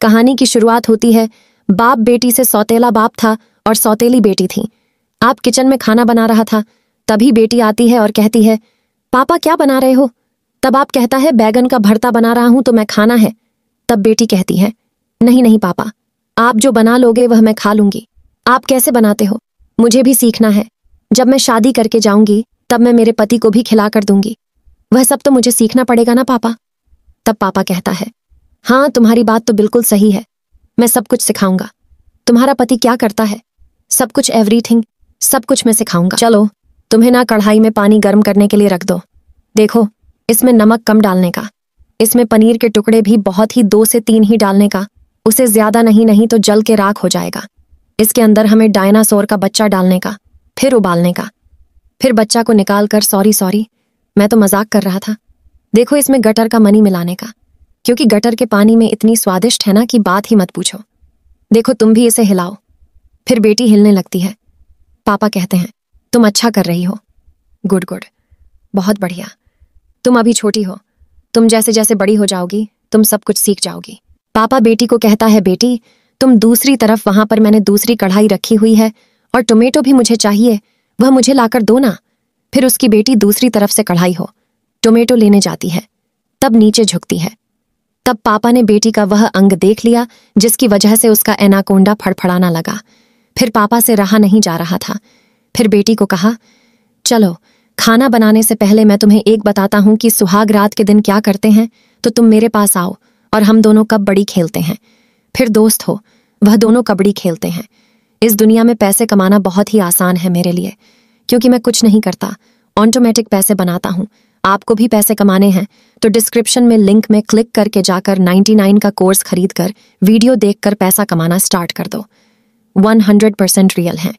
कहानी की शुरुआत होती है, बाप बेटी से सौतेला बाप था और सौतेली बेटी थी। आप किचन में खाना बना रहा था, तभी बेटी आती है और कहती है, पापा, क्या बना रहे हो? तब आप कहता है, बैगन का भरता बना रहा हूँ तो मैं खाना है। तब बेटी कहती है, नहीं नहीं पापा, आप जो बना लोगे वह मैं खा लूँगी। आप कैसे बनाते हो? मुझे भी सीखना है। जब मैं शादी करके जाऊँगी, तब मैं मेरे पति को भी खिला कर दूँगी। वह सब तो मुझे सीखना पड़ेगा ना, पापा? तब पापा कहता है हाँ तुम्हारी बात तो बिल्कुल सही है। मैं सब कुछ सिखाऊँगा। तुम्हारा पति क्या करता है? सब कुछ एवरीथिंग सब कुछ मैं सिखाऊँगा। चलो, तुम्हें ना कढ़ाई में पानी गर्म करने के लिए रख दो। देखो, इसमें नमक कम डालने का। इसमें पनीर के टुकड़े भी बहुत ही दो से तीन ही डालने का। उसे ज़्यादा नहीं नहीं तो जल के राख हो जाएगा। इसके अंदर हमें डायनासोर का बच्चा डालने का, फिर उबालने का। फिर बच्चा को निकाल कर सॉरी सॉरी, मैं तो मज़ाक कर रहा था। देखो इसमें गटर का मनी मिलाने का। क्योंकि गटर के पानी में इतनी स्वादिष्ट है ना कि बात ही मत पूछो। देखो, तुम भी इसे हिलाओ। फिर बेटी हिलने लगती है। पापा कहते हैं, तुम अच्छा कर रही हो। Good good. बहुत बढ़िया। तुम अभी छोटी हो। तुम जैसे जैसे बड़ी हो जाओगी, तुम सब कुछ सीख जाओगी। पापा बेटी को कहता है, बेटी, तुम दूसरी तरफ़, वहाँ पर मैंने दूसरी कढ़ाई रखी हुई है और टोमेटो भी मुझे चाहिए। वह मुझे लाकर दो ना। फिर उसकी बेटी दूसरी तरफ़ से कढ़ाई हो। टोमेटो लेने जाती है। तब नीचे झुकती है। तब पापा ने बेटी का वह अंग देख लिया, जिसकी वजह से उसका एनाकोंडा फड़फड़ाना लगा। फिर पापा से रहा नहीं जा रहा था। फिर बेटी को कहा, चलो, खाना बनाने से पहले मैं तुम्हें एक बताता हूँ कि सुहाग रात के दिन क्या करते हैं तो तुम मेरे पास आओ, और हम दोनों कब बड़ी खेलते हैं। फिर दोस्त हो, वह दोनों कबड्डी खेलते हैं। इस दुनिया में पैसे कमाना बहुत ही आसान है मेरे लिए, क्योंकि मैं कुछ नहीं करता, ऑटोमेटिक पैसे बनाता हूँ आपको भी पैसे कमाने हैं तो डिस्क्रिप्शन में लिंक में क्लिक करके जाकर 99 का कोर्स खरीद कर वीडियो देखकर पैसा कमाना स्टार्ट कर दो। 100% रियल है।